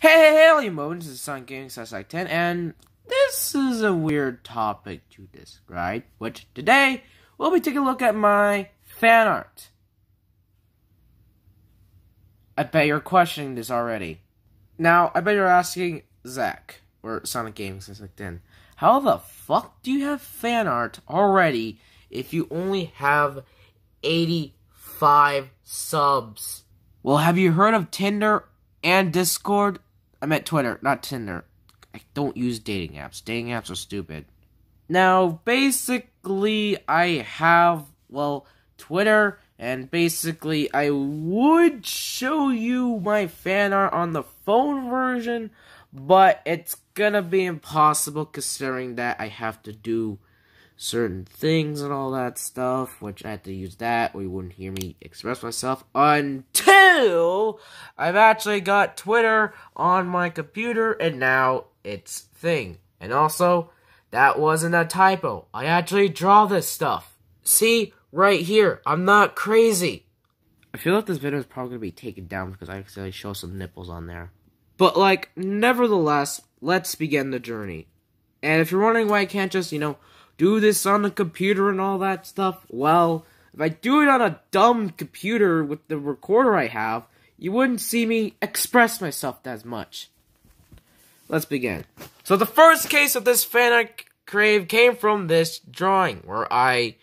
Hey, hey, hey, all you moments, this is Sun Gaming slash like 10, and this is a weird topic to describe, which today we'll be taking a look at my fan art. I bet you're questioning this already. Now, I bet you're asking Zach, or Sonic Gaming slash like 10, how the fuck do you have fan art already if you only have 85 subs? Well, have you heard of Tinder and Discord? I meant Twitter, not Tinder. I don't use dating apps. Dating apps are stupid. Now, basically, I have, well, Twitter, and basically, I would show you my fan art on the phone version, but it's gonna be impossible considering that I have to do certain things and all that stuff, which I had to use that, or you wouldn't hear me express myself until I've actually got Twitter on my computer, and now it's thing. And also, that wasn't a typo. I actually draw this stuff. See, right here, I'm not crazy. I feel like this video is probably going to be taken down because I accidentally show some nipples on there. But, like, nevertheless, let's begin the journey. And if you're wondering why I can't just, you know, do this on the computer and all that stuff? Well, if I do it on a dumb computer with the recorder I have, you wouldn't see me express myself as much. Let's begin. So the first case of this fan I crave came from this drawing, where I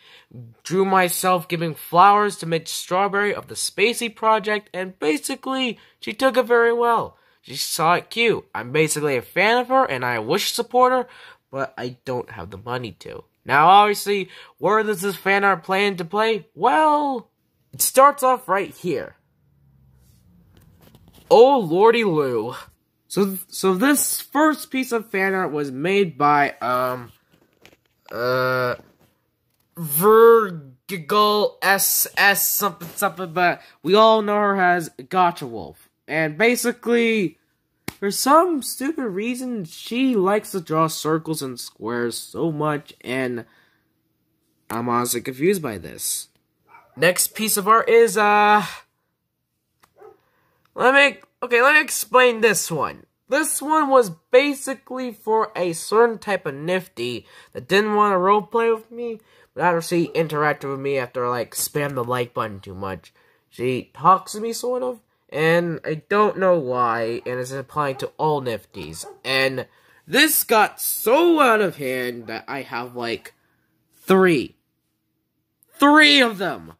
drew myself giving flowers to Mitch Strawberry of the Spacey Project, and basically, she took it very well. She saw it cute. I'm basically a fan of her, and I wish support her, but I don't have the money to. Now, obviously, where does this fan art plan to play? Well, it starts off right here. Oh lordy Lou. So, so this first piece of fan art was made by, um, uh, Virgil SS something something, but we all know her as Gotcha Wolf. And basically, for some stupid reason, she likes to draw circles and squares so much, and I'm honestly confused by this. Next piece of art is, uh... Let me... Okay, let me explain this one. This one was basically for a certain type of nifty that didn't want to roleplay with me, but actually interacted with me after I, like, spam the like button too much. She talks to me, sort of, and I don't know why, and it's applying to all Nifties. And this got so out of hand that I have like three. Three of them!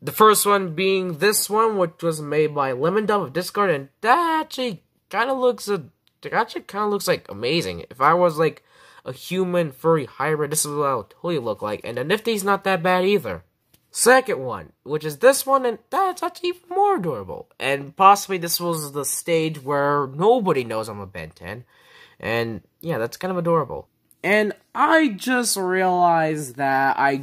The first one being this one, which was made by Lemon Dove of Discord, and that actually kind of looks a, that actually kind of looks like amazing. If I was like a human furry hybrid, this is what I would totally look like, and the Nifty's not that bad either. Second one, which is this one, and that's actually even more adorable. And possibly this was the stage where nobody knows I'm a Ben 10. And yeah, that's kind of adorable. And I just realized that I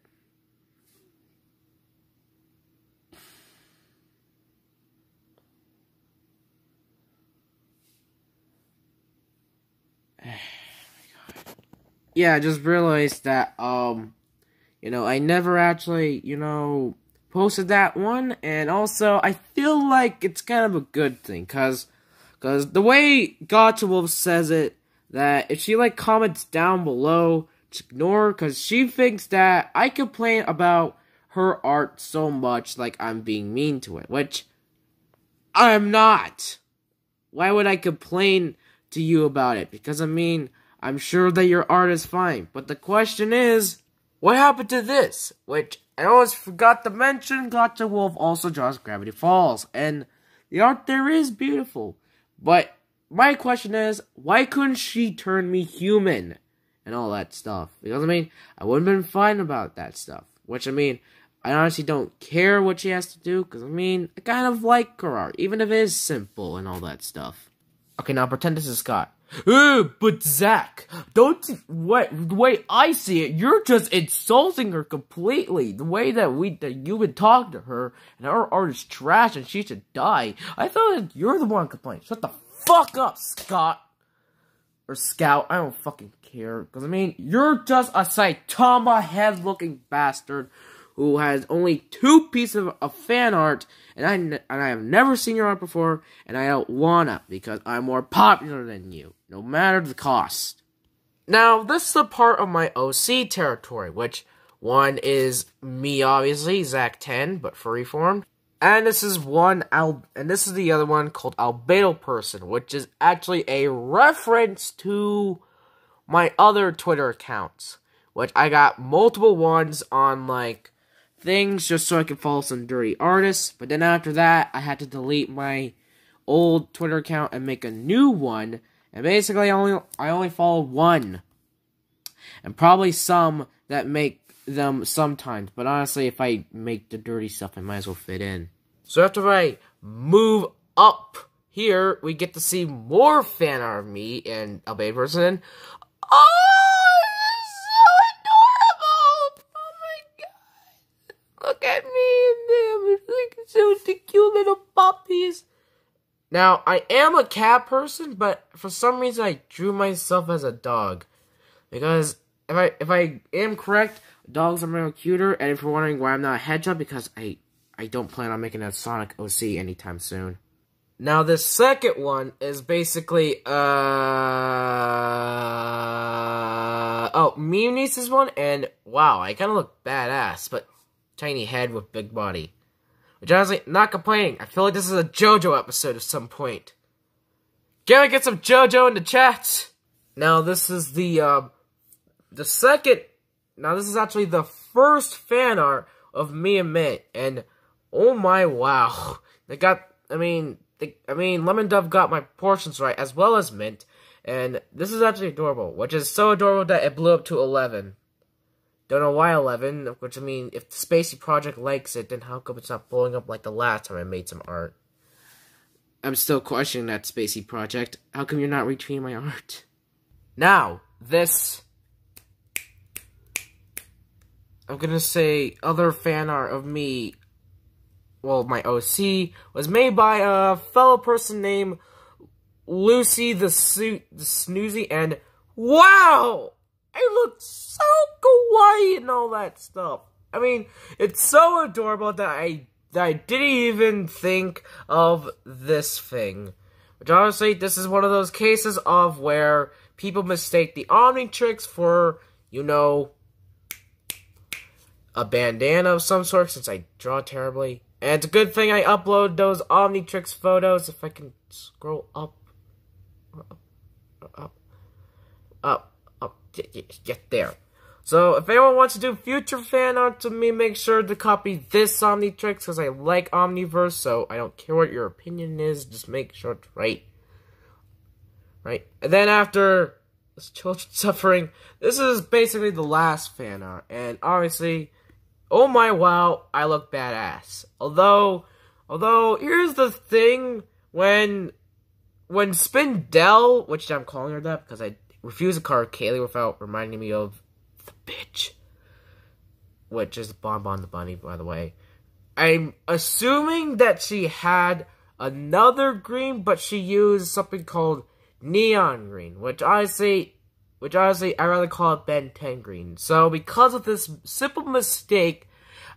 yeah, I just realized that, um, you know, I never actually, you know, posted that one, and also, I feel like it's kind of a good thing, because because the way Gotcha Wolf says it, that if she like comments down below, just ignore her because she thinks that I complain about her art so much like I'm being mean to it, which I'm not. Why would I complain to you about it? Because I mean, I'm sure that your art is fine, but the question is, what happened to this? Which I almost forgot to mention, Gotcha Wolf also draws Gravity Falls, and the art there is beautiful. But my question is, why couldn't she turn me human? And all that stuff. Because, I mean, I would have been fine about that stuff. Which, I mean, I honestly don't care what she has to do. Because, I mean, I kind of like her art. Even if it is simple and all that stuff. Okay, now pretend this is Scott. Uh, but Zach, don't what the way I see it, you're just insulting her completely. The way that we that you've been talking to her and our art is trash and she should die. I thought that you're the one complaining. Shut the fuck up, Scott or Scout. I don't fucking care because I mean you're just a Saitama head looking bastard who has only two pieces of, of fan art, and I and I have never seen your art before, and I don't wanna because I'm more popular than you, no matter the cost. Now, this is a part of my OC territory, which one is me, obviously, Zach Ten, but furry form, and this is one al and this is the other one called Albedo Person, which is actually a reference to my other Twitter accounts, which I got multiple ones on like things just so I could follow some dirty artists. But then after that, I had to delete my old Twitter account and make a new one. And basically, I only I only follow one, and probably some that make them sometimes. But honestly, if I make the dirty stuff, I might as well fit in. So after I move up here, we get to see more fan art of me and Albedo Person. Oh, uh, Look at me and them. Look so the cute little puppies. Now, I am a cat person, but for some reason I drew myself as a dog. Because if I if I am correct, dogs are more cuter, and if you're wondering why I'm not a hedgehog, because I I don't plan on making a Sonic OC anytime soon. Now, the second one is basically, uh... Oh, Mewnice's one, and wow, I kind of look badass, but tiny head with big body. Which honestly, not complaining. I feel like this is a JoJo episode at some point. I get some JoJo in the chat? Now this is the uh, the second. Now this is actually the first fan art of me and Mint, and oh my wow, they got. I mean, they, I mean, Lemon Dove got my portions right as well as Mint, and this is actually adorable, which is so adorable that it blew up to eleven. Don't know why 11, which I mean, if the Spacey Project likes it, then how come it's not blowing up like the last time I made some art? I'm still questioning that Spacey Project. How come you're not retweeting my art? Now, this... I'm gonna say other fan art of me, well, my OC, was made by a fellow person named Lucy the, Su the Snoozy, and wow! I look so kawaii and all that stuff. I mean, it's so adorable that I that I didn't even think of this thing. Which honestly, this is one of those cases of where people mistake the Omnitrix for, you know, a bandana of some sort since I draw terribly. And it's a good thing I upload those Omnitrix photos if I can scroll up, up, up, up get there. So, if anyone wants to do future fan art to me, make sure to copy this Omnitrix, because I like Omniverse, so I don't care what your opinion is, just make sure it's right. Right? And then after this children suffering, this is basically the last fan art, and obviously, oh my wow, I look badass. Although, although, here's the thing, when, when Spindel, which I'm calling her that because I refuse a card Kaylee without reminding me of the bitch. Which is Bonbon the Bunny, by the way. I'm assuming that she had another green, but she used something called neon green, which I honestly, which honestly, I rather call it Ben 10 green. So because of this simple mistake,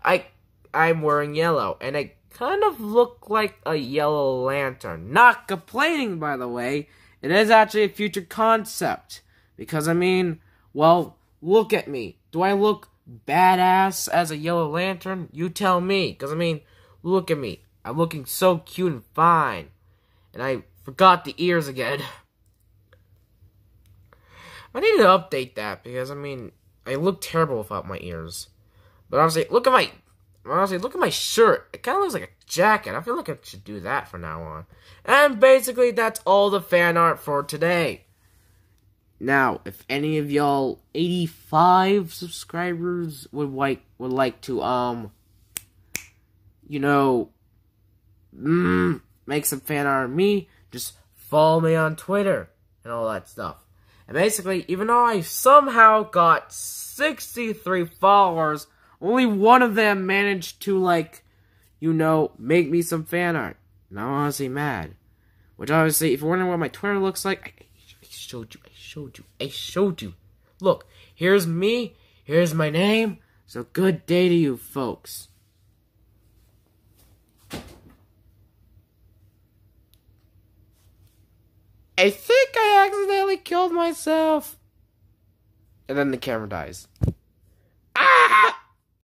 I, I'm wearing yellow, and I kind of look like a yellow lantern. Not complaining, by the way. It is actually a future concept. Because, I mean, well, look at me. Do I look badass as a yellow lantern? You tell me. Because, I mean, look at me. I'm looking so cute and fine. And I forgot the ears again. I need to update that because, I mean, I look terrible without my ears. But honestly, look at my honestly, look at my shirt. It kind of looks like a jacket. I feel like I should do that from now on. And basically, that's all the fan art for today. Now, if any of y'all 85 subscribers would like would like to um you know mm, make some fan art of me, just follow me on Twitter and all that stuff. And basically, even though I somehow got 63 followers, only one of them managed to, like, you know, make me some fan art. And I'm honestly mad. Which obviously, if you're wondering what my Twitter looks like, I, I showed you, I showed you, I showed you. Look, here's me, here's my name, so good day to you folks. I think I accidentally killed myself. And then the camera dies.